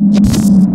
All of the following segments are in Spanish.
you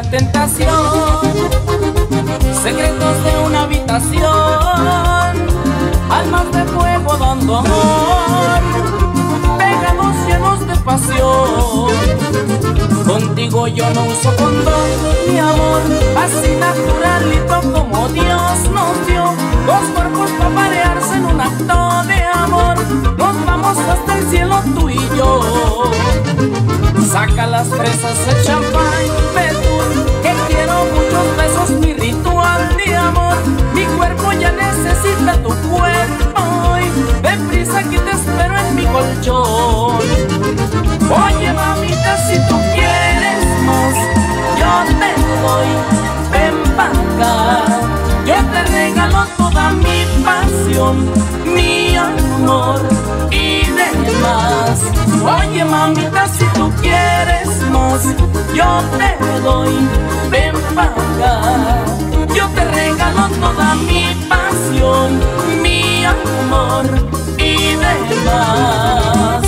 tentación, secretos de una habitación, almas de fuego dando amor, pegados llenos de pasión. Contigo yo no uso condón, mi amor, así naturalito como Dios nos dio, dos cuerpos para parearse en un actor amor, nos vamos hasta el cielo tú y yo. Saca las fresas, el champán, que quiero muchos besos, mi ritual, mi amor. Mi cuerpo ya necesita tu cuerpo hoy, deprisa que te espero en mi colchón. Oye mamita, si tú quieres más, yo te doy, ven para te regalo toda mi pasión, mi amor y demás. Oye mamita, si tú quieres más, yo te doy, ven para. Yo te regalo toda mi pasión, mi amor y demás.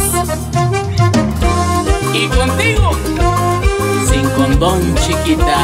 Y contigo, sin condón chiquita.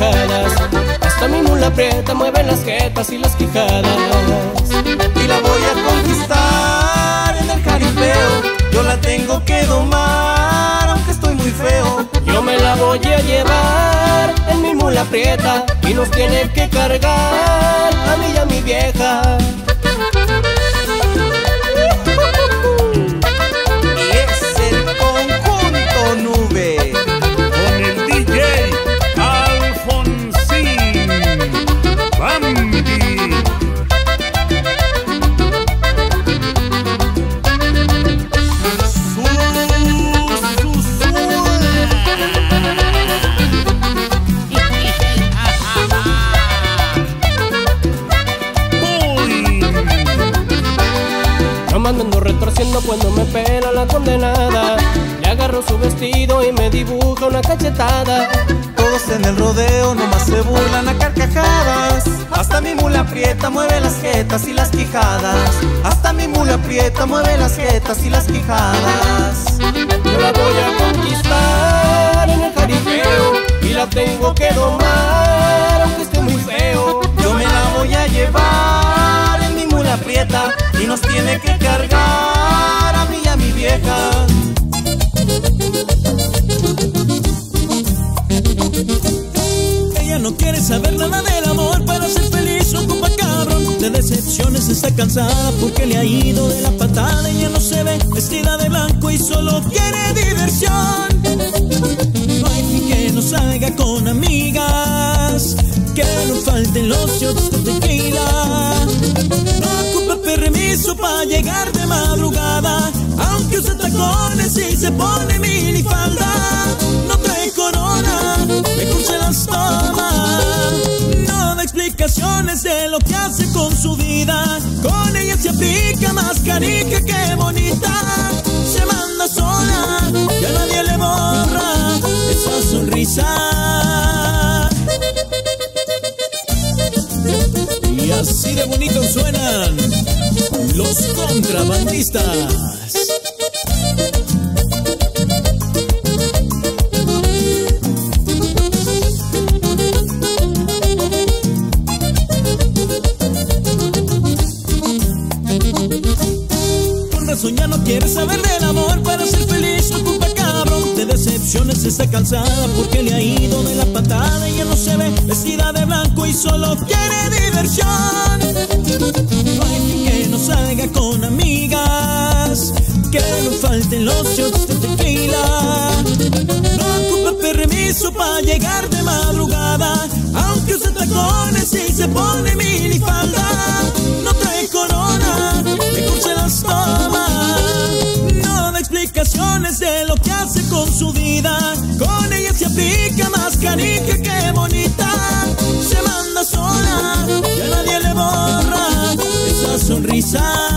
Hasta mi mula aprieta, mueve las jetas y las quijadas. Y la voy a conquistar en el jaripeo. Yo la tengo que domar, aunque estoy muy feo. Yo me la voy a llevar en mi mula aprieta y nos tiene que cargar a mí y a mi vieja. cuando me pela la condenada. Le agarro su vestido y me dibuja una cachetada. Todos en el rodeo nomás se burlan a carcajadas. Hasta mi mula aprieta, mueve las jetas y las quijadas. Hasta mi mula aprieta, mueve las jetas y las quijadas. Yo la voy a conquistar en el jaripeo y la tengo que domar, aunque esté muy feo. Yo me la voy a llevar en mi mula aprieta y nos tiene que cargar a mí y a mi vieja. Ella no quiere saber nada del amor para ser feliz, ocupa cabrón. De decepciones está cansada porque le ha ido de la patada. Ella no se ve vestida de blanco y solo quiere diversión. No hay fin que no salga con amigas, que no falten los shots de tequila. Permiso para llegar de madrugada, aunque usa tacones y se pone minifalda. No trae corona, mejor se las toma. No da explicaciones de lo que hace con su vida. Con ella se aplica más carica que bonita. Se manda sola y a nadie le borra esa sonrisa. Y así de bonito suenan los contrabandistas. Con razón ya no quiere saber del amor para ser feliz, ocupa cabrón. De decepciones está cansada porque le ha ido de la patada. Ella no se ve vestida de blanco y solo quiere diversión. Salga con amigas, que no falten los shots de tequila. No ocupa permiso para llegar de madrugada, aunque usa tacones y se pone minifalda. No trae corona, mejor se las toma. No da explicaciones de lo que hace con su vida. Con ella se aplica más esa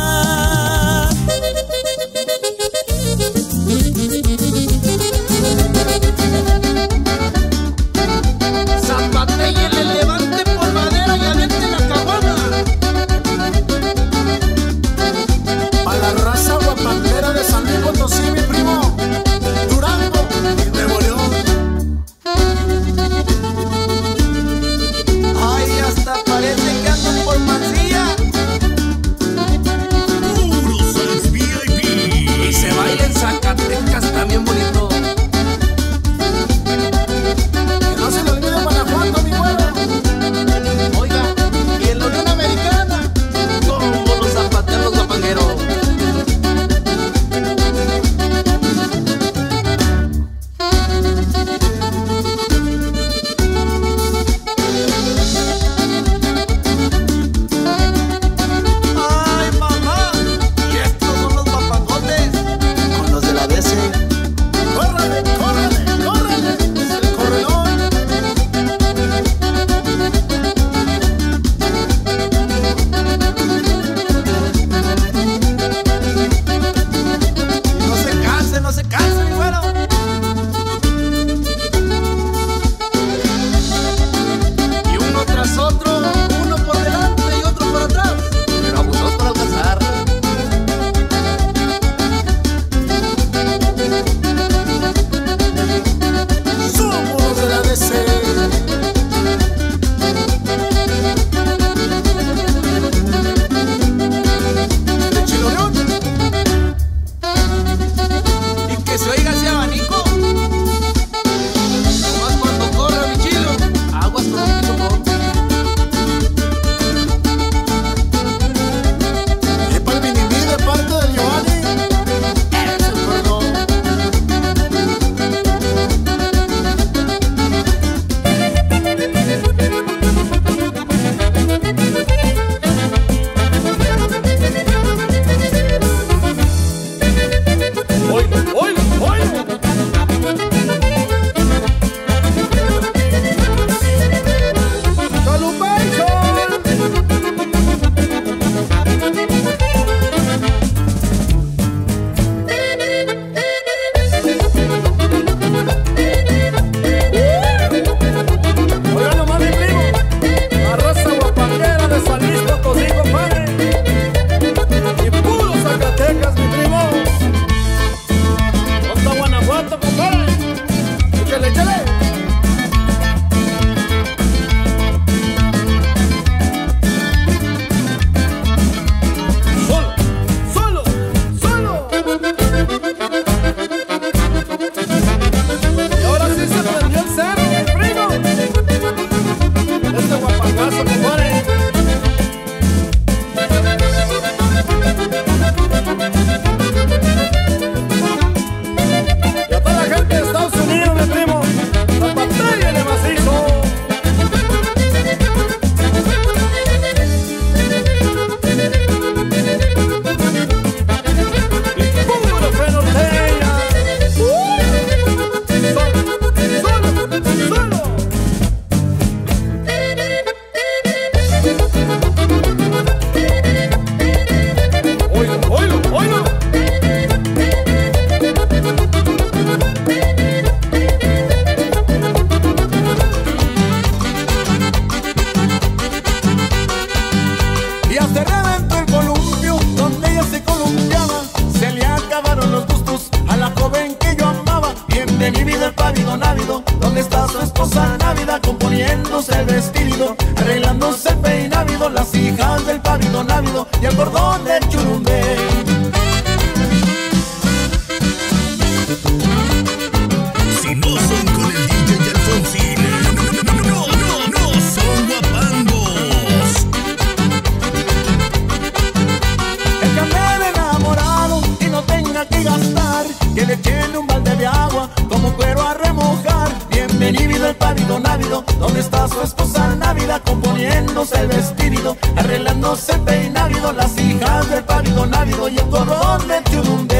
que le echen un balde de agua como cuero a remojar. Bienvenido el pálido návido, donde está su esposa Návida componiéndose el vestido, arreglándose el peinávido, las hijas del pálido návido y el corón de Tiudumbe.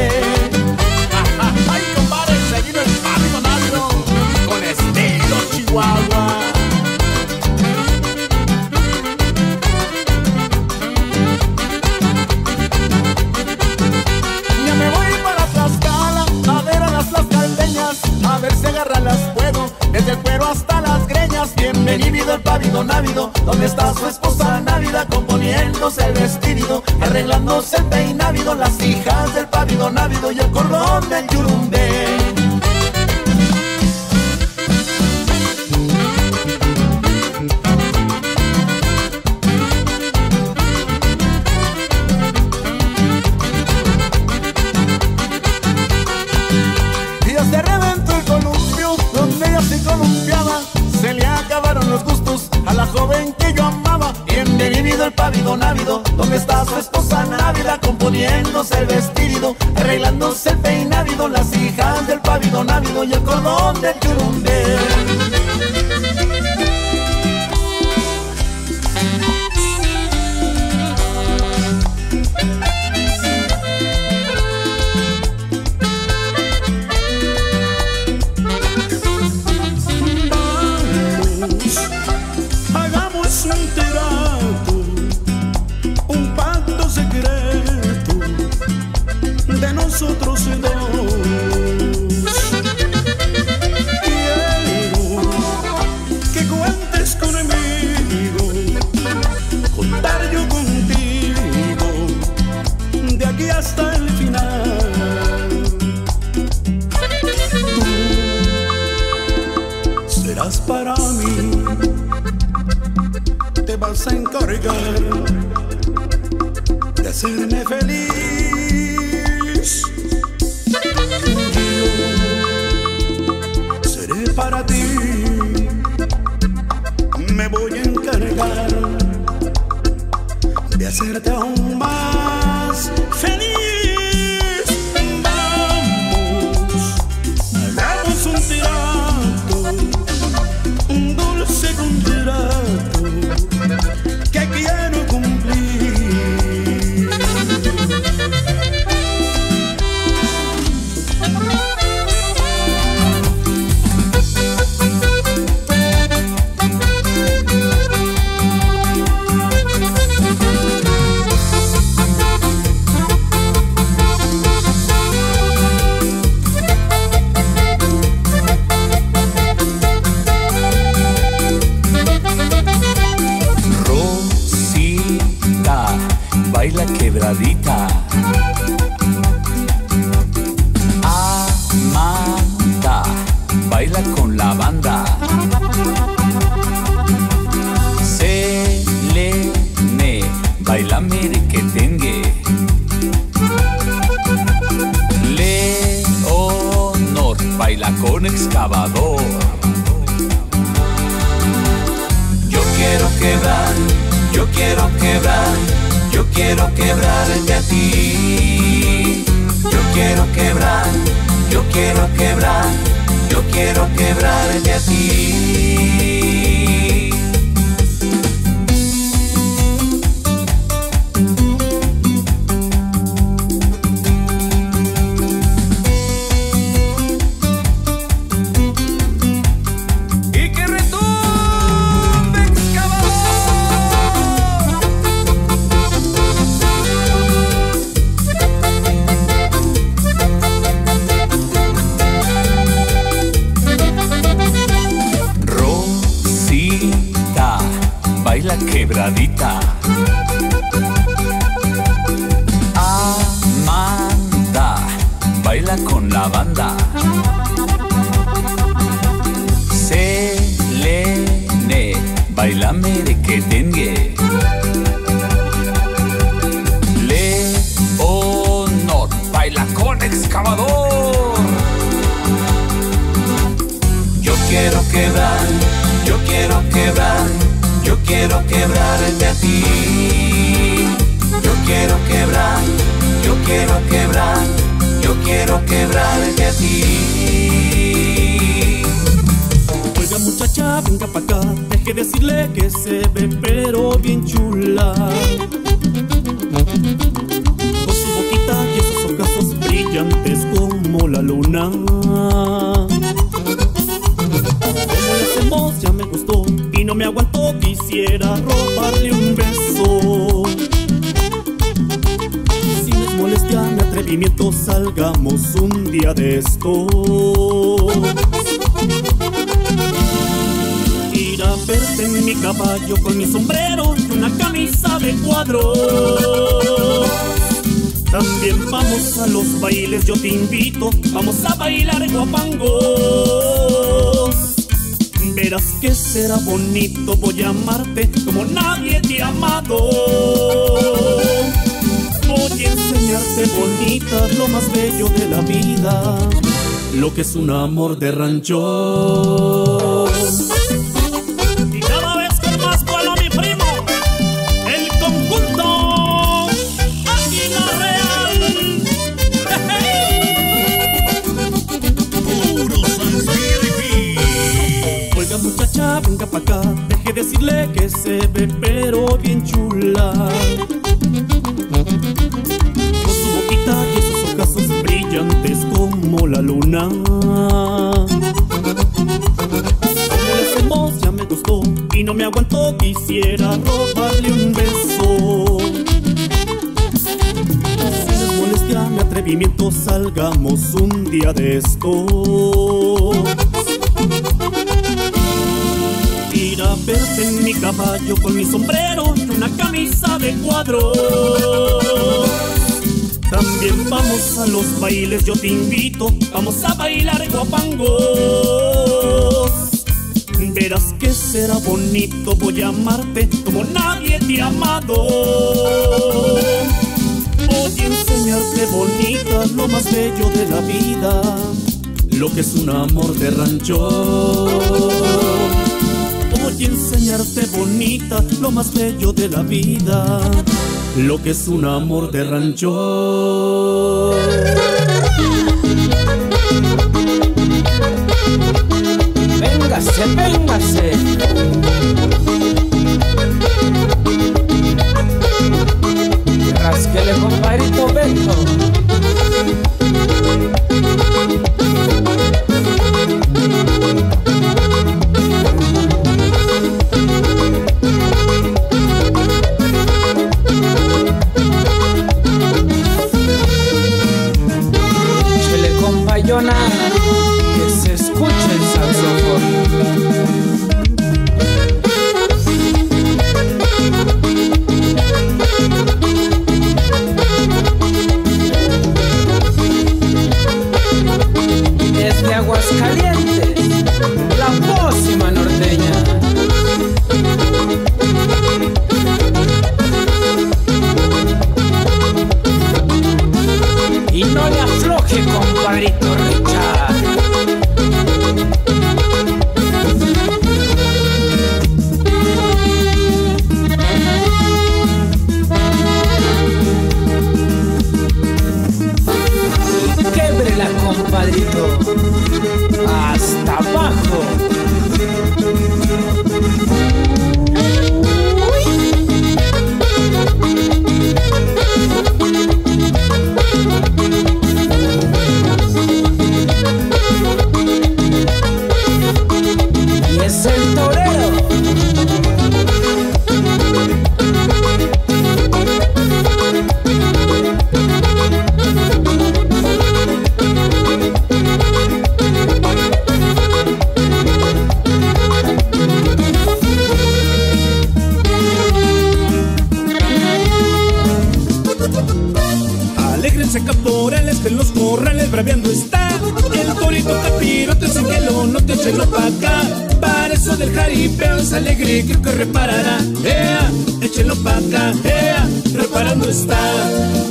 návido, donde está su esposa Návida componiéndose el vestido, arreglándose el peinávido, las hijas del pávido návido y el cordón del yurumbé. está pues, su esposa Návida componiéndose el vestido, arreglándose el peinávido, las hijas del pavido návido y el cordón del churumbe. nosotros no que se ve pero bien chula. Con su boquita y esos ojazos brillantes como la luna. Como le hacemos ya me gustó y no me aguantó, quisiera robarle un beso. Si no es molestia mi atrevimiento, salgamos un día de esto verte en mi caballo con mi sombrero y una camisa de cuadros. También vamos a los bailes, yo te invito, vamos a bailar guapangos. Verás que será bonito, voy a amarte como nadie te ha amado. Voy a enseñarte bonita lo más bello de la vida, lo que es un amor de rancho. Deje decirle que se ve pero bien chula. Con su boquita y esos ojazos brillantes como la luna. Como ya me gustó y no me aguantó, quisiera robarle un beso. Si no es molestia mi atrevimiento, salgamos un día de esto. Verte en mi caballo con mi sombrero y una camisa de cuadros. También vamos a los bailes, yo te invito, vamos a bailar guapangos. Verás que será bonito, voy a amarte como nadie te ha amado. Voy a enseñarte bonita lo más bello de la vida, lo que es un amor de rancho. A enseñarte bonita lo más bello de la vida, lo que es un amor de rancho. Alégrense caporales que en los corrales braviando está El torito capirote sin hielo, no te echen pa' acá Para eso del jaripeo es alegre, creo que reparará. ¡Ea! Échenlo pa' acá, ¡ea! Reparando está.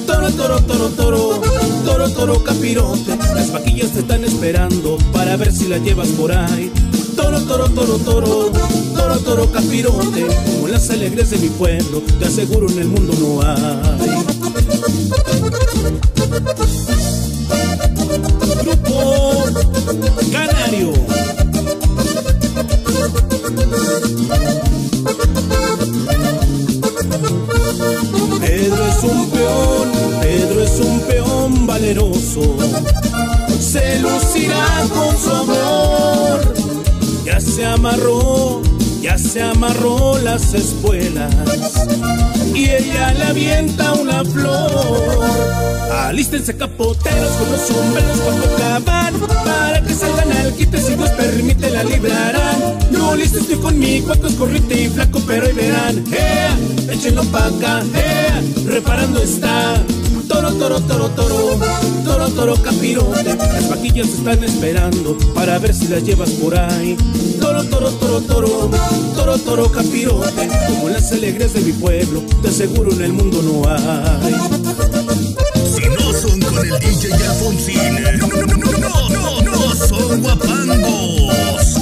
Toro, toro, toro, toro, toro, toro, capirote. Las vaquillas te están esperando para ver si la llevas por ahí. Toro, toro, toro, toro, toro, toro, capirote. Como las alegres de mi pueblo, te aseguro en el mundo no hay. Grupo Canario. Pedro es un peón, Pedro es un peón valeroso. Se lucirá con su amor. Ya se amarró, ya se amarró las espuelas. Y ella le avienta una flor. Alístense capoteros con los sombreros cuando cavan Para que salgan al quite si Dios permite la librarán Yo listo estoy con mi cuaco es corriente y flaco pero ahí verán ¡Ea! Échenlo pa' acá, ¡Ea! Reparando está Toro, toro, toro, toro Toro, toro, capirote Las vaquillas están esperando Para ver si las llevas por ahí Toro, toro, toro, toro Toro, toro, capirote Como las alegres de mi pueblo Te aseguro en el mundo no hay Si no son con el DJ Alfonsín, no, no, no, no, no, no, no son guapangos.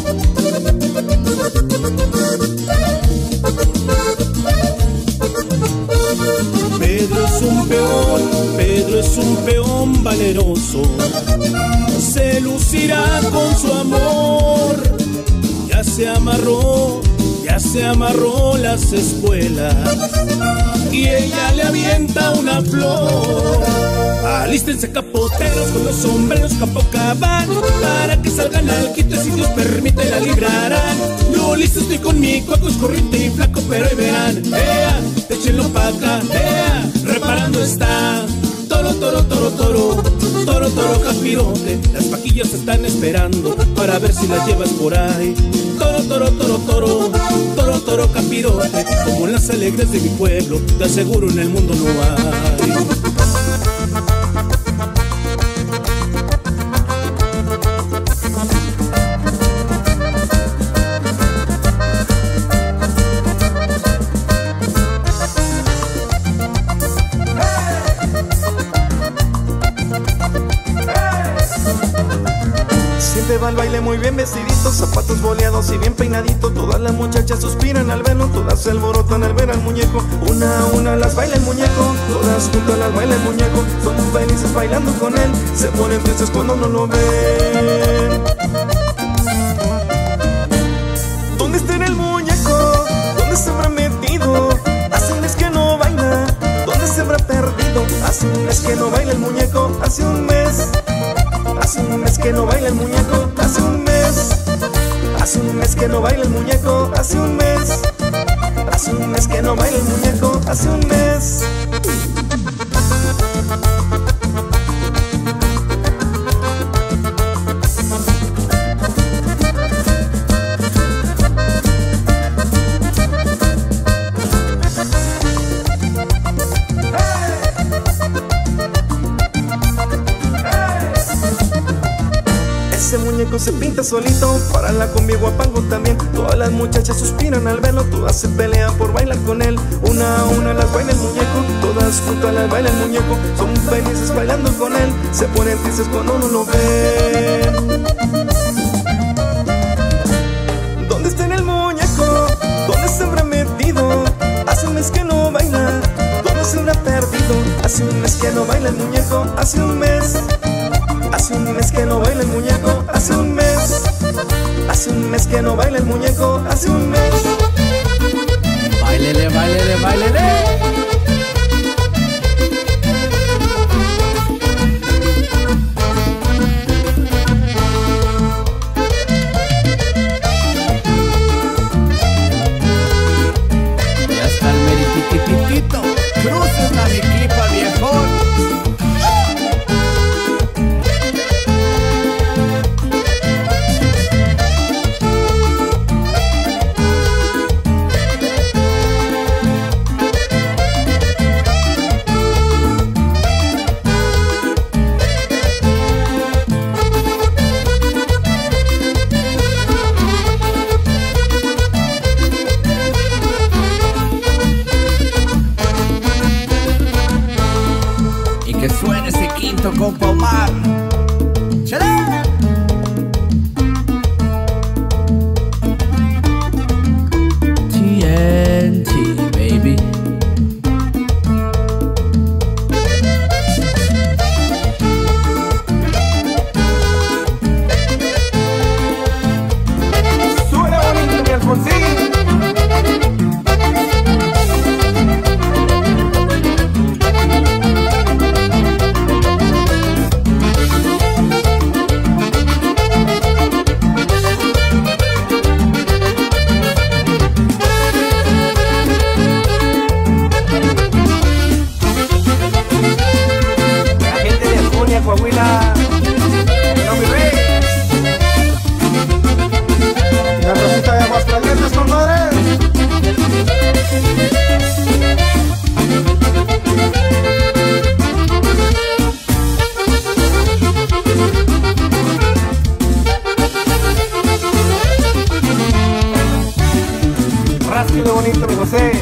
Pedro es un peón, Pedro es un peón valeroso. Se lucirá con su amor. Ya se amarró, ya se amarró las espuelas. Y ella le avienta una flor. Alístense capoteros con los sombreros capocaban Para que salgan al quite si Dios permite la librarán Yo listo estoy con mi cuaco es corriente y flaco pero ahí verán ¡Ea! Échenlo pa' acá, ¡Ea! Reparando está Toro, toro, toro, toro Toro, toro, capirote Las vaquillas están esperando Para ver si las llevas por ahí. Toro, toro, toro, toro Toro, toro, capirote Como las alegres de mi pueblo Te aseguro en el mundo no hay muy bien vestidito, zapatos boleados y bien peinadito. Todas las muchachas suspiran al verlo, todas se alborotan al ver al muñeco. Una a una las baila el muñeco, todas juntas las baila el muñeco. Son felices bailando con él, se ponen tristes cuando no lo ven. ¿Dónde está el muñeco? ¿Dónde se habrá metido? Hace un mes que no baila, ¿dónde se habrá perdido? Hace un mes que no baila el muñeco, hace un mes. Hace un mes que no baila el muñeco, hace un mes. Hace un mes que no baila el muñeco, hace un mes. Hace un mes que no baila el muñeco, hace un mes. Solito. Para la cumbia guapango también. Todas las muchachas suspiran al verlo. Todas se pelean por bailar con él. Una a una las baila el muñeco. Todas juntas las baila el muñeco. Son felices bailando con él. Se ponen tristes cuando no lo ven ¿Dónde está el muñeco? ¿Dónde se habrá metido? Hace un mes que no baila. ¿Dónde se habrá perdido? Hace un mes que no baila el muñeco. Hace un mes Hace un mes que no baila el muñeco, hace un mes. Hace un mes que no baila el muñeco, hace un mes. Bailele, bailele, bailele. bonito, mi José.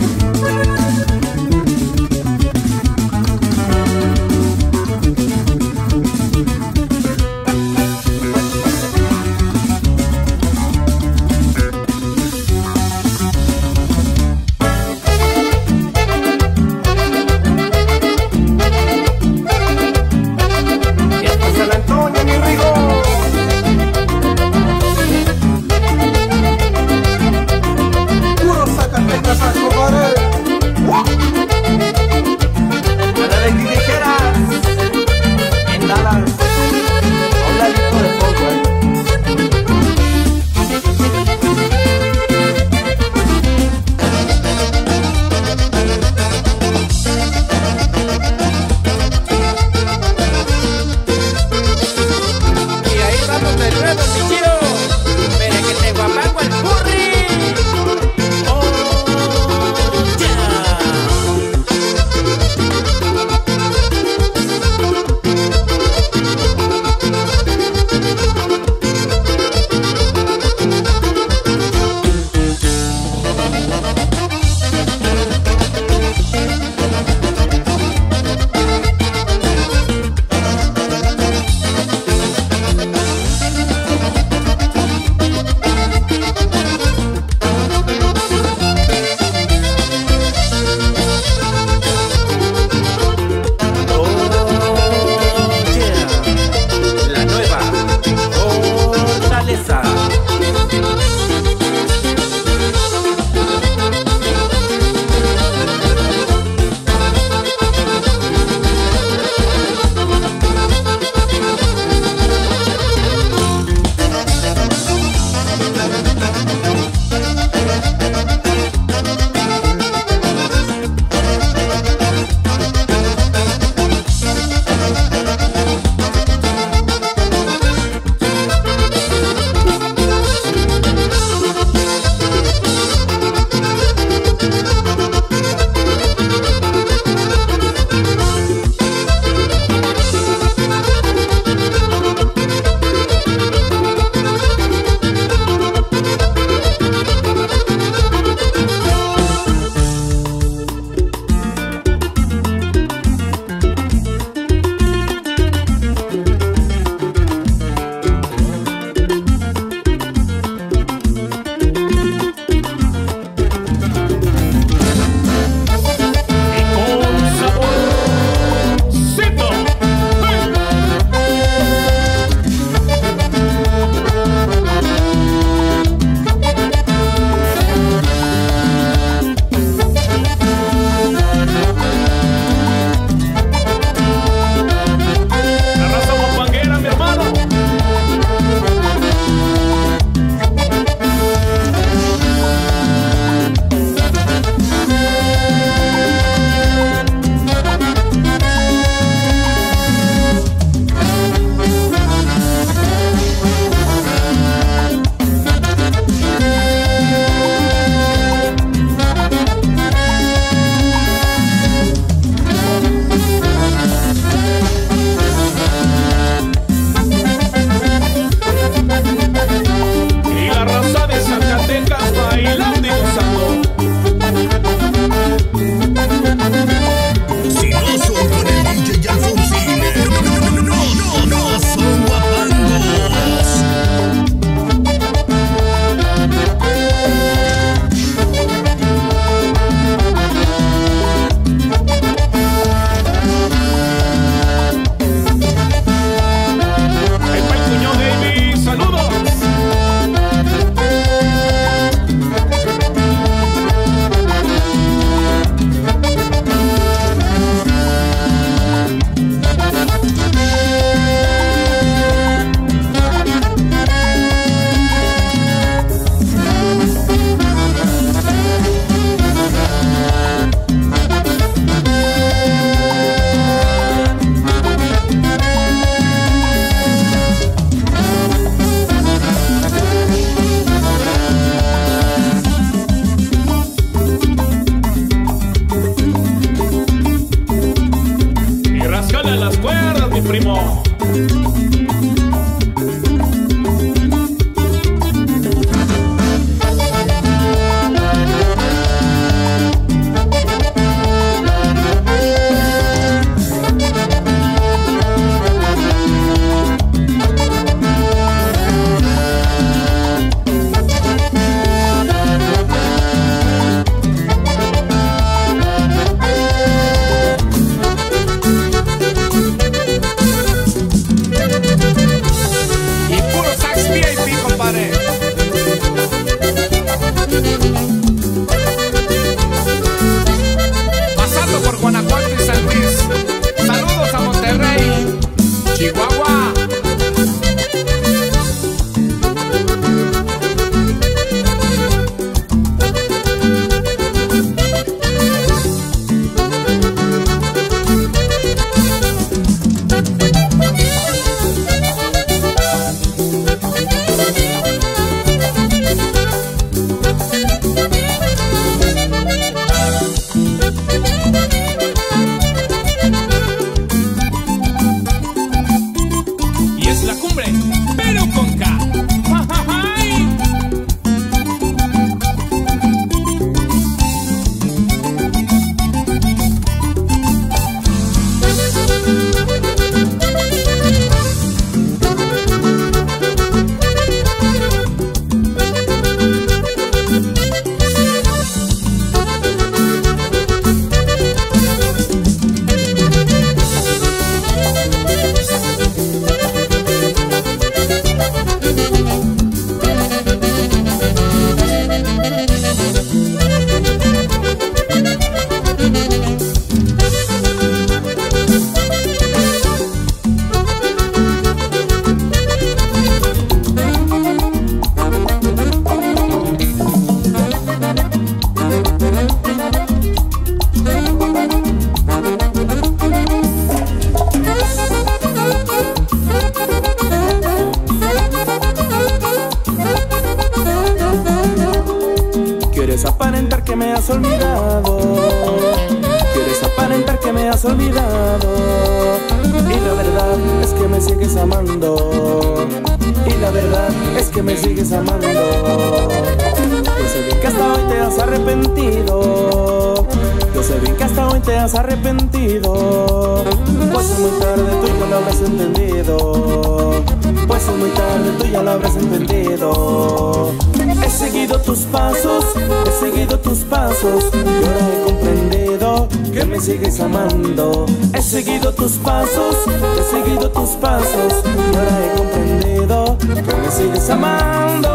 He seguido tus pasos, he seguido tus pasos. Y ahora he comprendido que me sigues amando.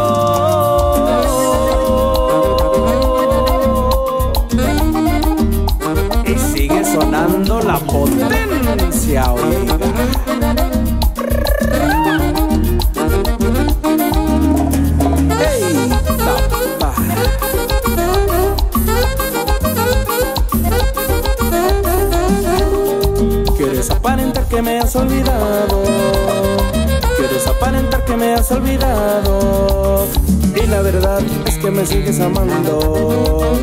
Y sigue sonando la potencia, oiga. Aparentar que me has olvidado. Quieres aparentar que me has olvidado. Y la verdad es que me sigues amando.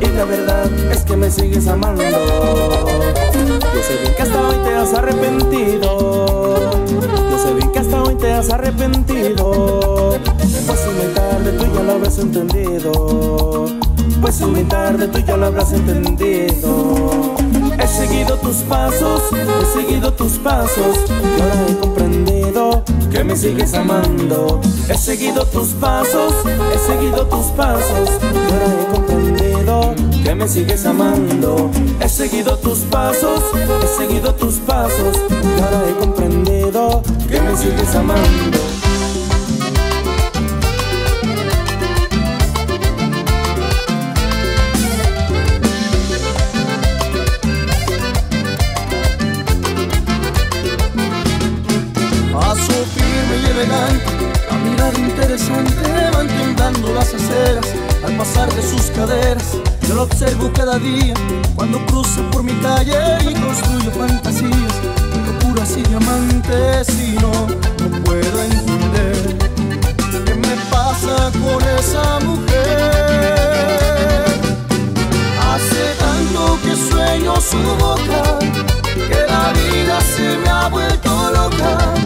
Y la verdad es que me sigues amando. Yo sé bien que hasta hoy te has arrepentido. Yo sé bien que hasta hoy te has arrepentido. Pues es muy tarde, tú ya lo habrás entendido. Pues es muy tarde, tú ya lo habrás entendido. He seguido tus pasos, he seguido tus pasos. Y ahora he comprendido que me sigues amando. He seguido tus pasos, he seguido tus pasos. Y ahora he comprendido que me sigues amando. He seguido tus pasos, he seguido tus pasos. Y ahora he comprendido que me sigues amando. Firme y elegante, a mirar interesante van temblando las aceras al pasar de sus caderas. Yo lo observo cada día cuando cruza por mi calle y construyo fantasías, locuras y diamantes y no, no puedo entender qué me pasa con esa mujer. Hace tanto que sueño su boca, que la vida se me ha vuelto loca.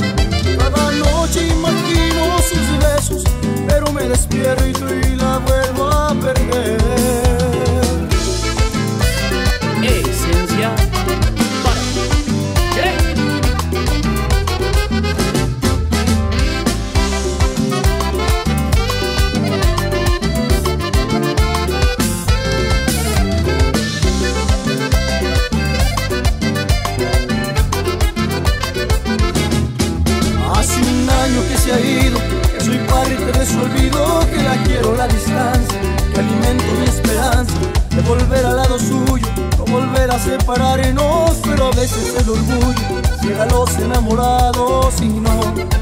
Cada noche imagino sus besos, pero me despierto y la vuelvo a perder. Esencia la distancia, que alimento mi esperanza de volver al lado suyo, no volver a separarnos, pero a veces el orgullo ciega a los enamorados y no,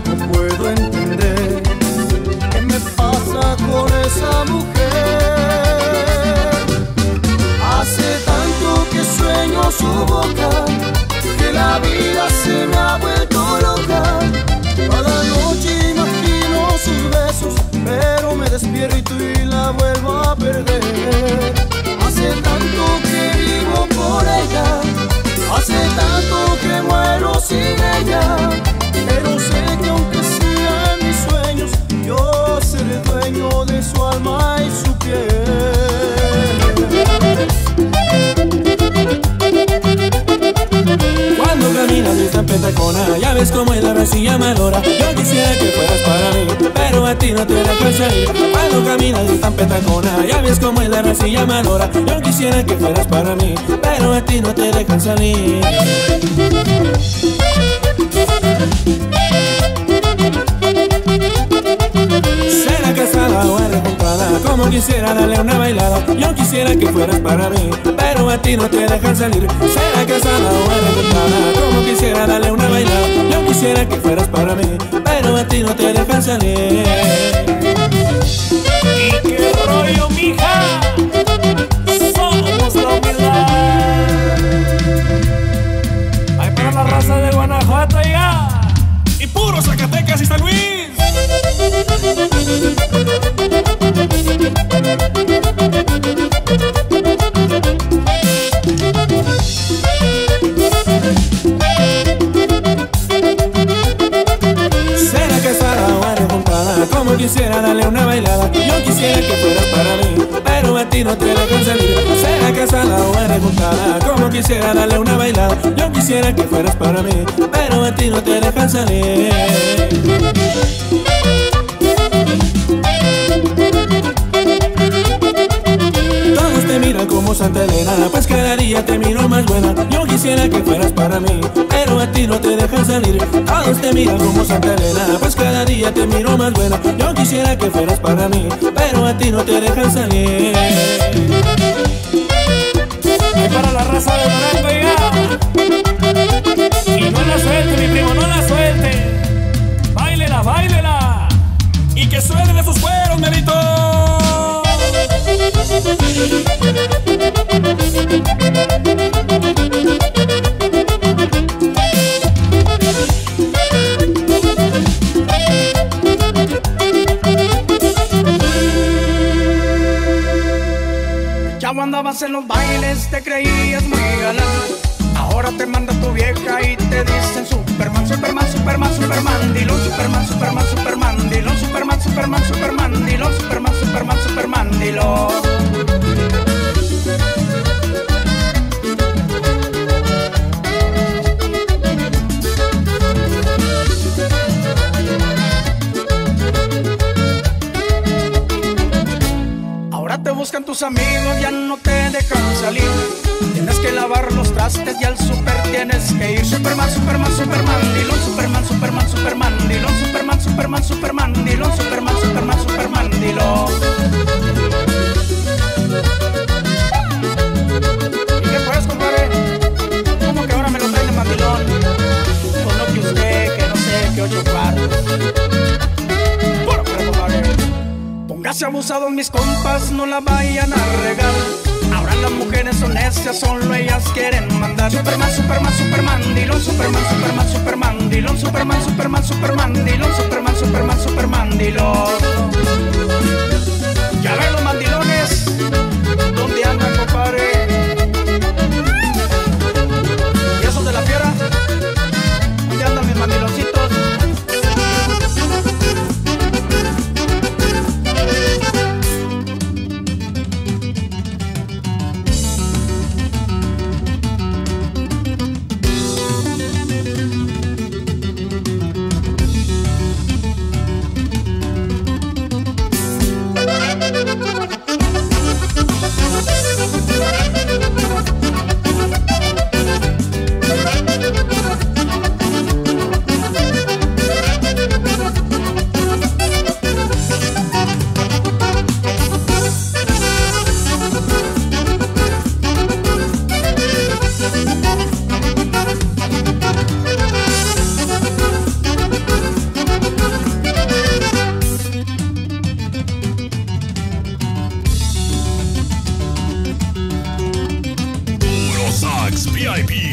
no puedo entender qué me pasa con esa mujer. Hace tanto que sueño su boca, que la vida se me ha vuelto loca. Cada noche imagino sus besos, pero me despierto y la vuelvo a perder. Hace tanto que vivo por ella, hace tanto que muero sin ella. Pero sé que aunque sean mis sueños, yo seré dueño de su alma y su piel. Tan petacona Ya ves cómo es la racilla malora Yo quisiera que fueras para mí Pero a ti no te dejan salir Cuando caminas y tan petacona Ya ves cómo es la racilla malora Yo quisiera que fueras para mí Pero a ti no te dejan salir Será casada o arrejuntada Como quisiera darle una bailada Yo quisiera que fueras para mí Pero a ti no te dejan salir. Será casada o arrejuntada Como quisiera darle una bailada Yo quisiera que fueras para mí Pero a ti no te dejan salir. ¿Y qué rollo, mija? Una bailada. Yo quisiera que fueras para mí, pero a ti no te dejan salir. Sea casada o eres juntada, como quisiera darle una bailada. Yo quisiera que fueras para mí, pero a ti no te dejan salir. Miran como Santa Elena, pues cada día te miro más buena. Yo quisiera que fueras para mí, pero a ti no te dejan salir. Todos te miran como Santa Elena, pues cada día te miro más buena. Yo quisiera que fueras para mí, pero a ti no te dejan salir. Ay, para la raza de. Y no la suelte, mi primo, no la suelte. Báilela, báilela. Y que suenen esos cueros, merito. Andabas en los bailes, te creías muy galán. Ahora te manda tu vieja y te dicen Superman, Superman, Superman, Superman, Superman, Superman, Superman, Dilón, Superman, Superman, Superman, Dilón, Superman, Superman, Superman, Dilón. Ahora tus amigos, ya no te dejan salir. Tienes que lavar los trastes y al super tienes que ir. Superman, Superman, Superman, Superman, Superman, Superman, la vayan a regar. Ahora las mujeres son necias, solo ellas quieren mandar. Superman, Superman, Superman, Dilón, Superman, Superman, Superman, Dilón, Superman, Superman, Superman, Dilón, Superman, Superman, Superman, Dilón. VIP.